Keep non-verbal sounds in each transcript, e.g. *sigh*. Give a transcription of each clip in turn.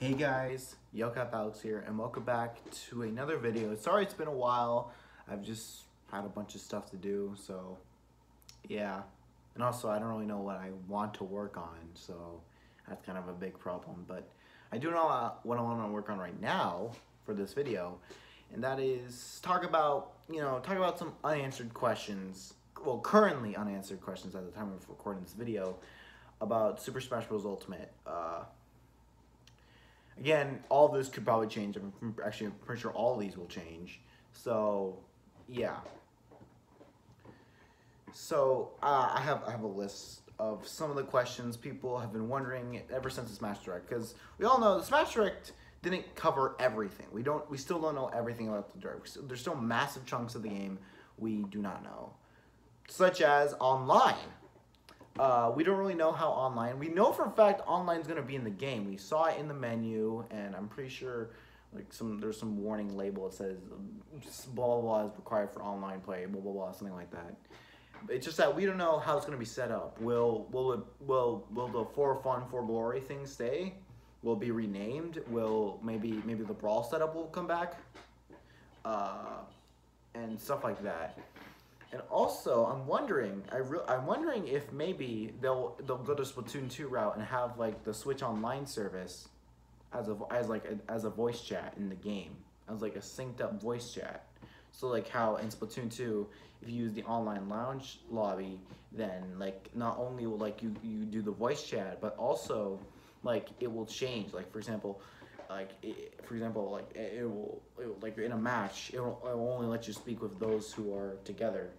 Hey guys, YellowCap Alex here, and welcome back to another video. Sorry it's been a while. I've just had a bunch of stuff to do, so yeah. And also, I don't really know what I want to work on, so that's kind of a big problem. But I do know what I want to work on right now for this video, and that is talk about, you know, talk about some unanswered questions. Well, currently unanswered questions at the time of recording this video about Super Smash Bros. Ultimate. Uh, Again, all this could probably change. I'm actually pretty sure all these will change. So, yeah. So uh, I have I have a list of some of the questions people have been wondering ever since the Smash Direct because we all know the Smash Direct didn't cover everything. We don't we still don't know everything about the Direct. There's still massive chunks of the game we do not know, such as online. Uh, we don't really know how online. We know for a fact online is going to be in the game. We saw it in the menu, and I'm pretty sure like some there's some warning label that says blah blah blah is required for online play, blah blah blah, something like that. It's just that we don't know how it's going to be set up. Will will it will will the for fun for glory thing stay? Will be renamed? Will maybe maybe the brawl setup will come back? Uh, and stuff like that. And also, I'm wondering, I re- I'm wondering if maybe they'll they'll go to Splatoon 2 route and have like the Switch Online service as a as like a, as a voice chat in the game, as like a synced up voice chat. So like how in Splatoon 2, if you use the online lounge lobby, then like not only will like you you do the voice chat, but also like it will change. Like for example, like it, for example, like it, it, will, it will like in a match, it will, it will only let you speak with those who are together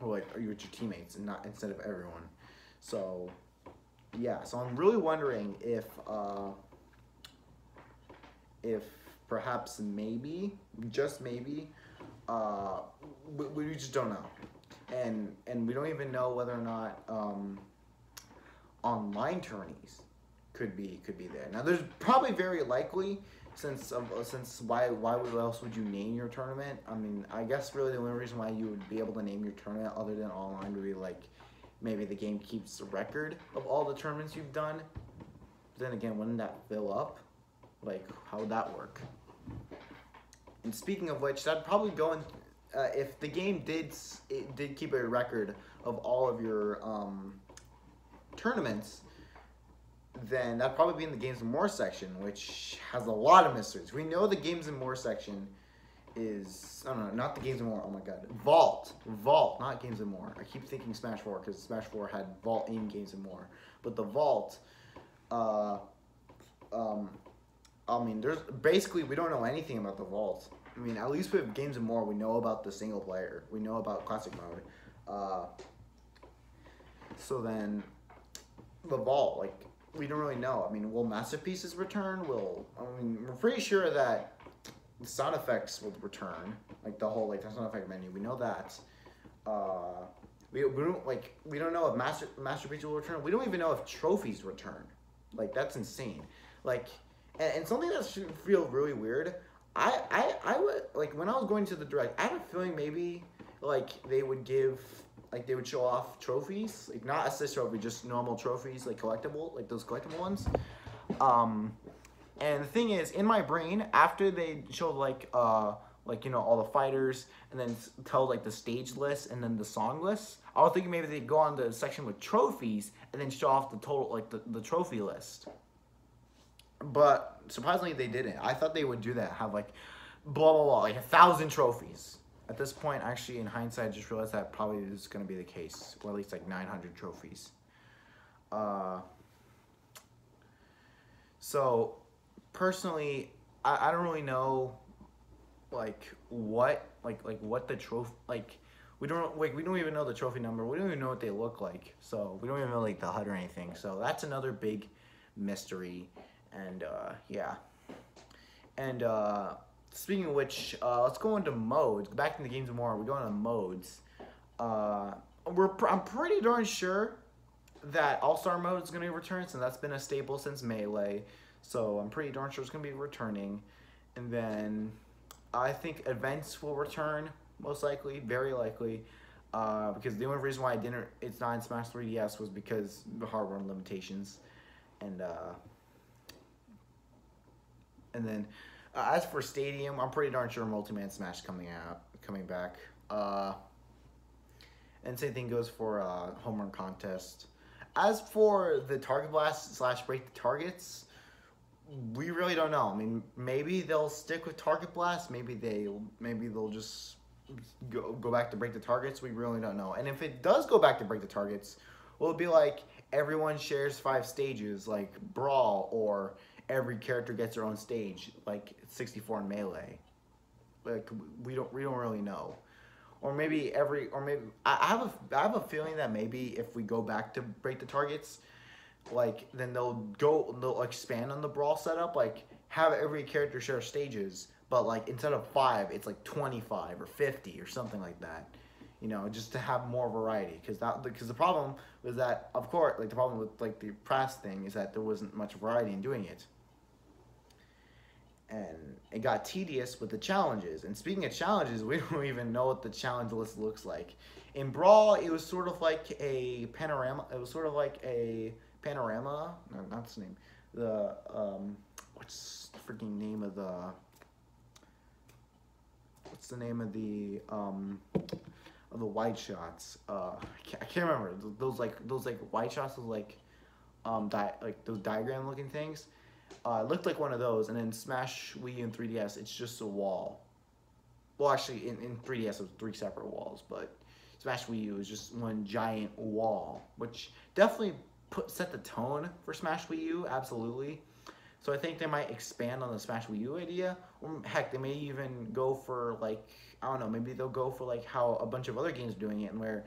or like are you with your teammates and not instead of everyone. So yeah, so I'm really wondering if uh, if perhaps maybe just maybe uh, we, we just don't know, and and we don't even know whether or not um, online tourneys could be could be there. Now there's probably very likely since um, since why why else would you name your tournament? I mean, I guess really the only reason why you would be able to name your tournament other than online would be like maybe the game keeps a record of all the tournaments you've done. But then again, wouldn't that fill up? Like, how would that work? And speaking of which, that'd probably go in. Uh, if the game did it did keep a record of all of your um, tournaments, then that'd probably be in the Games and More section, which has a lot of mysteries. We know the Games and More section is, I don't know, not the Games and More, oh my god, Vault. Vault, not Games and More. I keep thinking Smash 4 because Smash 4 had Vault in Games and More. But the Vault, uh, um, I mean, there's basically, we don't know anything about the Vault. I mean, at least with Games and More, we know about the single player. We know about Classic Mode. Uh, so then, the Vault, like, we don't really know. I mean, will masterpieces return? Will I mean, we're pretty sure that sound effects will return, like the whole like the sound effect menu. We know that. Uh, we, we don't like we don't know if master masterpieces will return. We don't even know if trophies return. Like that's insane. Like and, and something that should feel really weird. I, I I would like when I was going to the direct. I had a feeling maybe like they would give like they would show off trophies, like not assist trophy, just normal trophies, like collectible, like those collectible ones. Um, and the thing is, in my brain, after they show like uh like you know all the fighters and then tell like the stage list and then the song list, I was thinking maybe they'd go on the section with trophies and then show off the total like the, the trophy list. But surprisingly, they didn't. I thought they would do that, have like blah blah blah, like a thousand trophies at this point, actually, in hindsight, I just realized that probably is going to be the case, or at least like 900 trophies. Uh, so, personally, I, I don't really know, like what, like like what the trophy, like we don't like we don't even know the trophy number. We don't even know what they look like. So we don't even know like the HUD or anything. So that's another big mystery, and uh, yeah, and. Uh, Speaking of which, uh, let's go into modes. Back in the games more, we go into modes. Uh, we're pr I'm pretty darn sure that All Star mode is going to return, since that's been a staple since Melee. So I'm pretty darn sure it's going to be returning. And then I think events will return, most likely, very likely. Uh, because the only reason why I didn't, it's not in Smash 3DS was because the hardware limitations. And uh, and then uh, as for Stadium, I'm pretty darn sure Multi-Man Smash coming out, coming back. Uh, and same thing goes for uh, Home Run Contest. As for the Target Blast slash Break the Targets, we really don't know. I mean, maybe they'll stick with Target Blast. Maybe they maybe they'll just go go back to Break the Targets. We really don't know. And if it does go back to Break the Targets, will it be like everyone shares five stages, like Brawl, or every character gets their own stage, like 64 in Melee? Like we don't we don't really know or maybe every or maybe I have a I have a feeling that maybe if we go back to break the targets, like then they'll go they'll expand on the brawl setup, like have every character share stages, but like instead of five, it's like twenty five or fifty or something like that. You know, just to have more variety, because that because the problem was that of course like the problem with like the press thing is that there wasn't much variety in doing it and it got tedious with the challenges. And speaking of challenges, *laughs* we don't even know what the challenge list looks like. In Brawl, it was sort of like a panorama. It was sort of like a panorama. No, not the name. The um, what's the freaking name of the? What's the name of the um, of the white shots? Uh, I can't, I can't remember. Those like those like white shots. Those like um, di- like those diagram looking things uh, it looked like one of those, and then Smash Wii U and 3DS, it's just a wall. Well, actually, in, in 3DS, it was three separate walls, but Smash Wii U is just one giant wall, which definitely put set the tone for Smash Wii U, absolutely. So I think they might expand on the Smash Wii U idea, or heck, they may even go for like I don't know, maybe they'll go for like how a bunch of other games are doing it, and where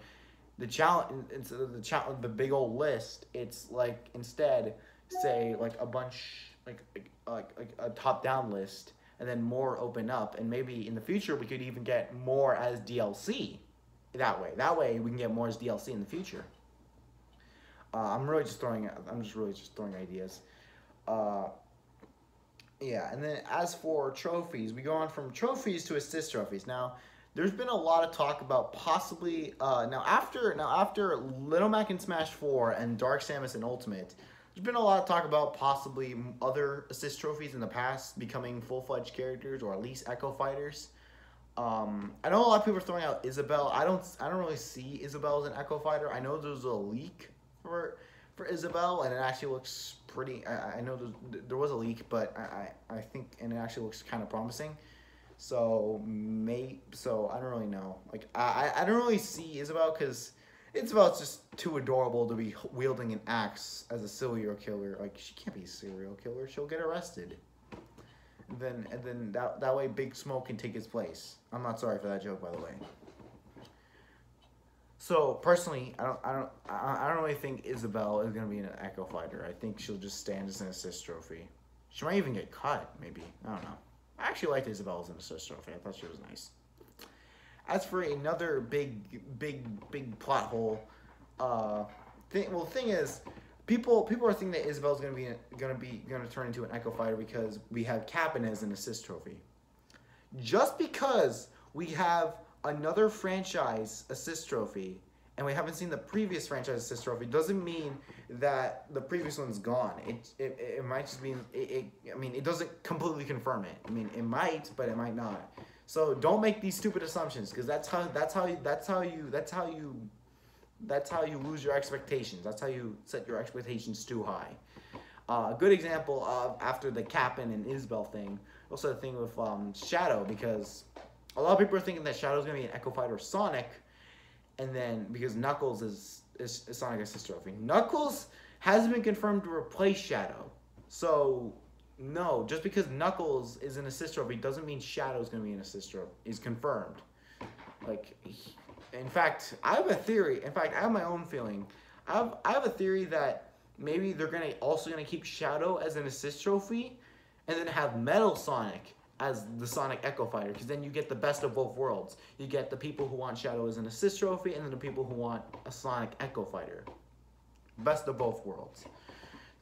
the challenge instead of the challenge, the big old list, it's like instead say like a bunch like like like a top down list and then more open up and maybe in the future we could even get more as DLC that way. That way we can get more as DLC in the future. Uh, I'm really just throwing I'm just really just throwing ideas. Uh, yeah and then as for trophies we go on from trophies to assist trophies. Now there's been a lot of talk about possibly uh, now after now after Little Mac and Smash 4 and Dark Samus and Ultimate there's been a lot of talk about possibly other assist trophies in the past becoming full-fledged characters or at least Echo Fighters. Um, I know a lot of people are throwing out Isabelle. I don't. I don't really see Isabelle as an Echo Fighter. I know there's a leak for for Isabelle, and it actually looks pretty. I, I know there was a leak, but I, I, I think and it actually looks kind of promising. So may so I don't really know. Like I I don't really see Isabelle because it's about just too adorable to be wielding an axe as a serial killer. Like she can't be a serial killer. She'll get arrested. And then and then that that way Big Smoke can take his place. I'm not sorry for that joke, by the way. So personally, I don't I don't I don't really think Isabelle is gonna be an Echo Fighter. I think she'll just stand as an assist trophy. She might even get cut, maybe. I don't know. I actually liked Isabelle as an assist trophy. I thought she was nice. As for another big, big, big plot hole, uh, thing. Well, the thing is, people people are thinking that Isabelle's gonna be gonna be gonna turn into an Echo Fighter because we have Kapp'n as an assist trophy. Just because we have another franchise assist trophy and we haven't seen the previous franchise assist trophy doesn't mean that the previous one's gone. It it, it might just mean it, it, I mean it doesn't completely confirm it. I mean it might, but it might not. So don't make these stupid assumptions because that's how that's how you that's how you that's how you that's how you lose your expectations. That's how you set your expectations too high. Uh, a good example of after the Kapp'n and Isabelle thing, also the thing with um, Shadow because a lot of people are thinking that Shadow's gonna be an Echo Fighter Sonic, and then because Knuckles is is, is Sonic Assist Trophy. Knuckles hasn't been confirmed to replace Shadow, so no, just because Knuckles is an assist trophy doesn't mean Shadow's going to be an assist trophy. Is confirmed. Like, in fact, I have a theory. In fact, I have my own feeling. I have I have a theory that maybe they're gonna also gonna keep Shadow as an assist trophy, and then have Metal Sonic as the Sonic Echo Fighter, because then you get the best of both worlds. You get the people who want Shadow as an assist trophy, and then the people who want a Sonic Echo Fighter. Best of both worlds.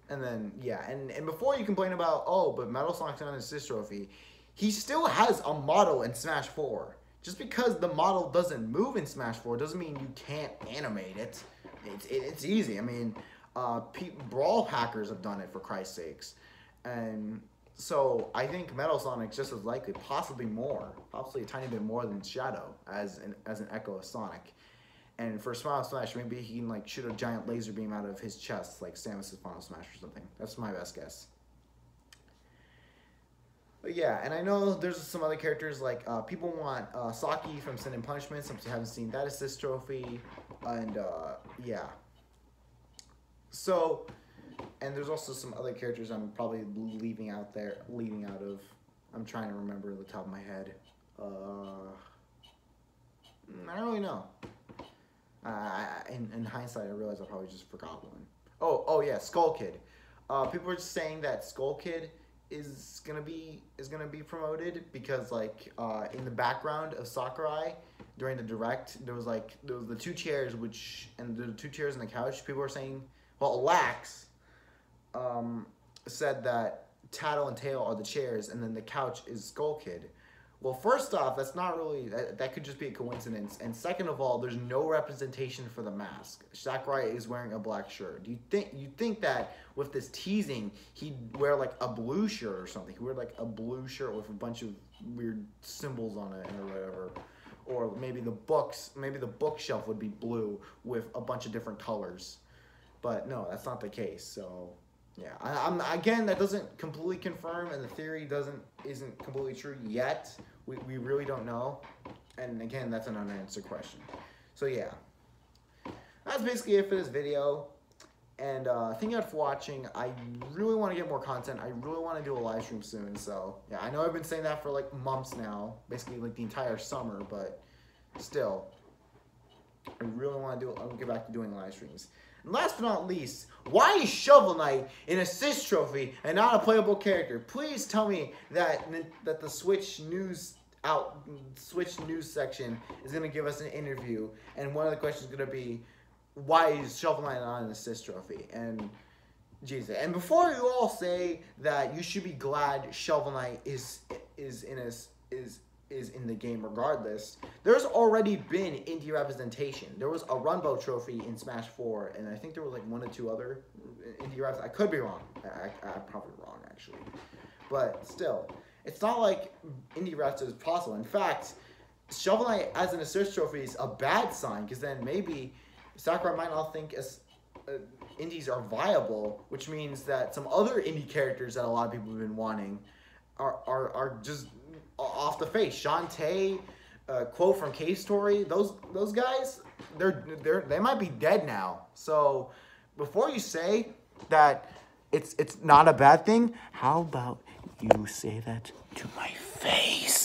And then yeah, and, and before you complain about oh, but Metal Sonic's not assist trophy, he still has a model in Smash 4. Just because the model doesn't move in Smash 4 doesn't mean you can't animate it. It's it, it's easy. I mean, uh, Brawl hackers have done it for Christ's sakes, and so I think Metal Sonic's just as likely, possibly more, possibly a tiny bit more than Shadow as an as an echo of Sonic. And for Final Smash, maybe he can like shoot a giant laser beam out of his chest, like Samus's Final Smash or something. That's my best guess. But yeah, and I know there's some other characters like uh, people want uh, Saki from Sin and Punishment. Some haven't seen that assist trophy, and uh, yeah. So, and there's also some other characters I'm probably leaving out there, leaving out of. I'm trying to remember the top of my head. Uh, I don't really know. Uh, in, in hindsight, I realize I probably just forgot one. Oh, oh yeah, Skull Kid. Uh, people are just saying that Skull Kid is gonna be is gonna be promoted because like uh, in the background of Sakurai during the direct there was like there was the two chairs which and the two chairs and the couch people were saying well Lax um, said that Tatl and Tael are the chairs and then the couch is Skull Kid well, first off, that's not really that, that could just be a coincidence. And second of all, there's no representation for the mask. Sakurai is wearing a black shirt. Do you think you think that with this teasing, he'd wear like a blue shirt or something? He'd wear like a blue shirt with a bunch of weird symbols on it or whatever. Or maybe the books, maybe the bookshelf would be blue with a bunch of different colors. But no, that's not the case. So yeah, I, am again that doesn't completely confirm, and the theory doesn't isn't completely true yet. We we really don't know, and again that's an unanswered question. So yeah, that's basically it for this video. And uh, thank you for watching. I really want to get more content. I really want to do a live stream soon. So yeah, I know I've been saying that for like months now, basically like the entire summer, but still, I really want to do. I'll get back to doing live streams. And last but not least, why is Shovel Knight an assist trophy and not a playable character? Please tell me that that the Switch news out Switch news section is going to give us an interview, and one of the questions is going to be, why is Shovel Knight not an assist trophy? And Jesus. And before you all say that you should be glad Shovel Knight is is in a is is in the game regardless. There's already been indie representation. There was a Runbow trophy in Smash 4, and I think there were like one or two other indie reps. I could be wrong. I, am probably wrong, actually. But still, it's not like indie reps is possible. In fact, Shovel Knight as an assist trophy is a bad sign, because then maybe Sakurai might not think as, uh, indies are viable, which means that some other indie characters that a lot of people have been wanting are, are, are just off the face. Shantae, uh, quote from Cave Story, those those guys, they're they're they might be dead now. So before you say that it's it's not a bad thing, how about you say that to my face?